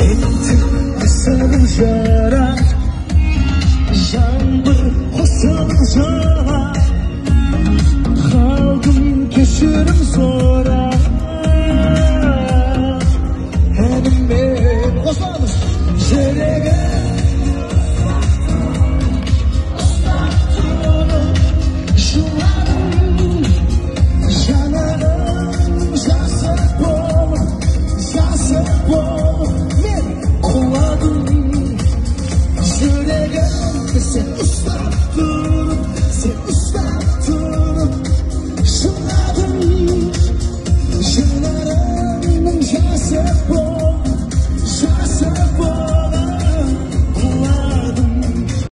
Eltü sarı zarar Yağmur listen.